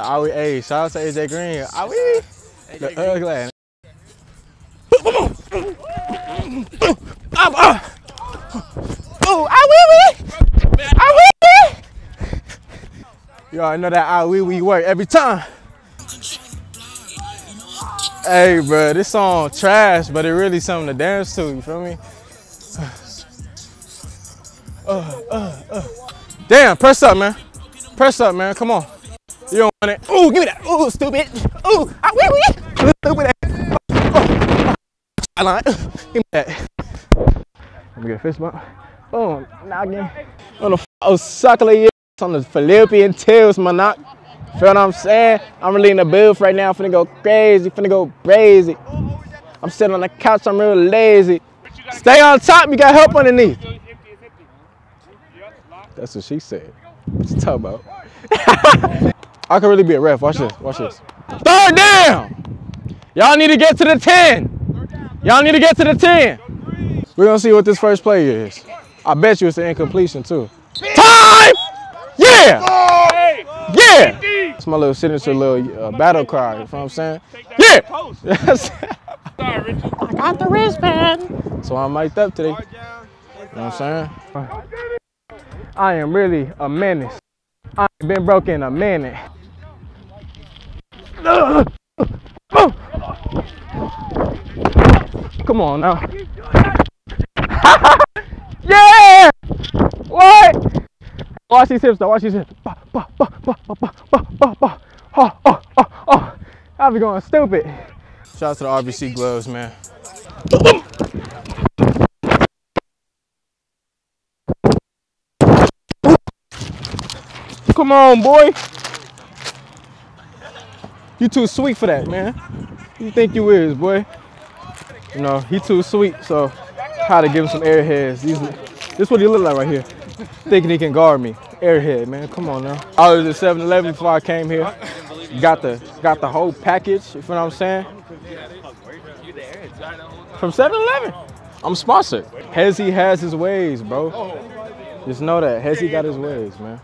the Awi. Hey, shout out to AJ Green. Awi. The ugly. Oh, Awi. Awi. You already know that Awi we work every time. Hey, bro, this song trash, but it really something to dance to. You feel me? Uh, uh, uh. Damn, press up, man. Press up, man. Come on. You don't want it. Ooh, give me that. Ooh, stupid. Ooh, ah, wee wee. Stupid ass. Oh, oh. Give me that. Let me get a fist bump. Boom. Now again. On the oh, suckle years on the Philippian tails, my knock. Feel what I'm saying? I'm really in the booth right now. I'm Finna go crazy. Finna go crazy. I'm sitting on the couch. I'm real lazy. Stay on top. You got help underneath. That's what she said. What you talking about? I could really be a ref. Watch this. Watch this. Third down. Y'all need to get to the 10. Y'all need to get to the 10. We're going to see what this first play is. I bet you it's an incompletion, too. Time! Yeah! Yeah! It's my little signature little uh, battle cry. You know what I'm saying? Yeah! I got the wristband. So I'm mic'd up today. You know what I'm saying? I am really a menace. I ain't been broke in a minute. Uh, Come on now. yeah! What? Watch these hips though, watch these hips. Oh, oh, oh, oh. I'll be going stupid. Shout out to the RVC gloves, man. Come on, boy. You too sweet for that, man. You think you is, boy? You know, he too sweet, so how to give him some airheads. These, this is what he look like right here. Thinking he can guard me. Airhead, man. Come on now. I was at 7-Eleven before I came here. Got the got the whole package, you feel what I'm saying? From 7-Eleven. I'm sponsored. Hezzy has his ways, bro. Just know that. Hezzy got his ways, man.